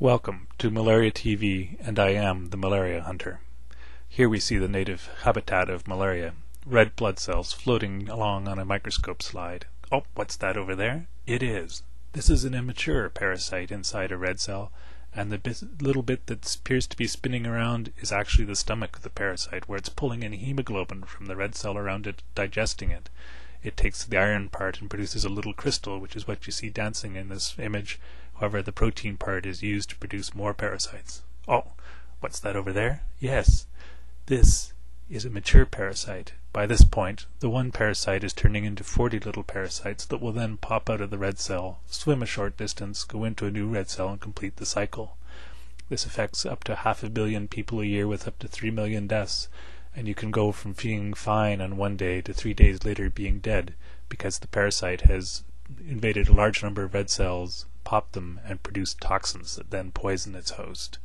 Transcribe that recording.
Welcome to Malaria TV and I am the Malaria Hunter. Here we see the native habitat of malaria, red blood cells floating along on a microscope slide. Oh, what's that over there? It is. This is an immature parasite inside a red cell, and the little bit that appears to be spinning around is actually the stomach of the parasite, where it's pulling in hemoglobin from the red cell around it, digesting it. It takes the iron part and produces a little crystal, which is what you see dancing in this image. However, the protein part is used to produce more parasites. Oh, what's that over there? Yes, this is a mature parasite. By this point, the one parasite is turning into 40 little parasites that will then pop out of the red cell, swim a short distance, go into a new red cell, and complete the cycle. This affects up to half a billion people a year with up to 3 million deaths, and you can go from feeling fine on one day to three days later being dead because the parasite has invaded a large number of red cells, popped them, and produce toxins that then poison its host.